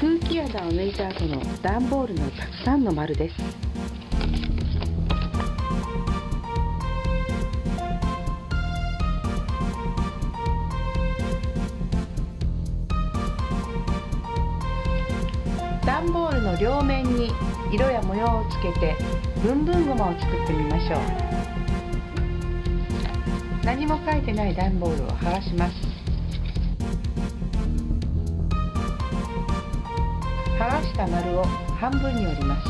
空気穴を抜いた後の段ボールのたくさんの丸です。段ボールの両面に色や模様をつけてブンブンゴマを作ってみましょう。何も書いてない段ボールを剥がします。剥がした丸を半分に折ります。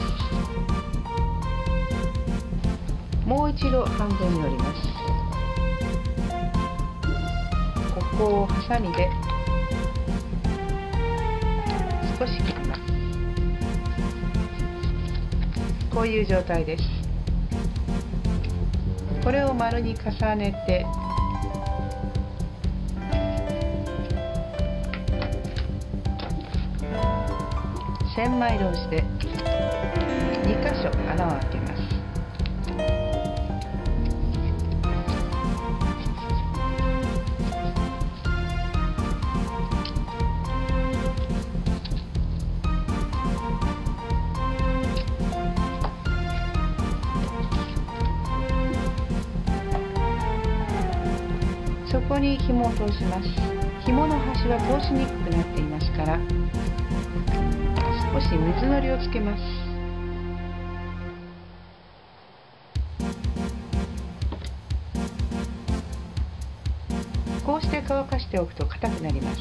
もう一度半分に折ります。ここをハサミで少し切ります。こういう状態です。これを丸に重ねて千枚同士で2箇所穴を開けます。そこに紐を通します。紐の端は通しにくくなっていますから少し水のりをつけます。こうして乾かしておくと硬くなります。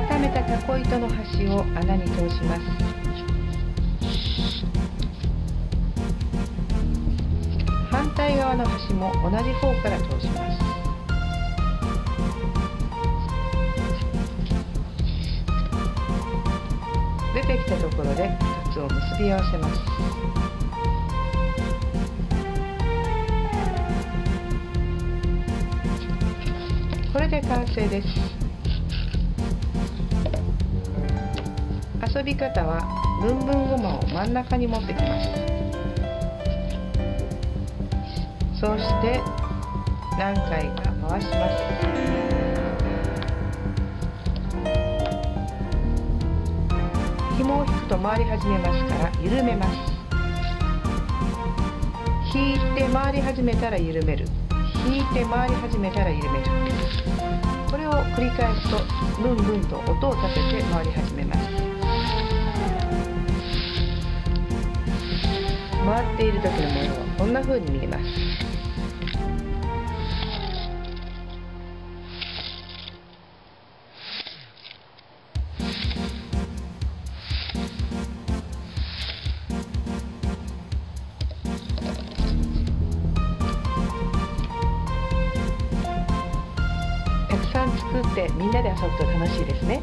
固めたタコ糸の端を穴に通します。反対側の端も同じ方から通します。出てきたところで2つを結び合わせます。これで完成です。遊び方はブンブンゴマを真ん中に持ってきます。そして何回か回します。紐を引くと回り始めますから緩めます。引いて回り始めたら緩める。引いて回り始めたら緩める。これを繰り返すとブンブンと音を立てて回り始めます。回っている時の模様はこんな風に見えます。たくさん作ってみんなで遊ぶと楽しいですね。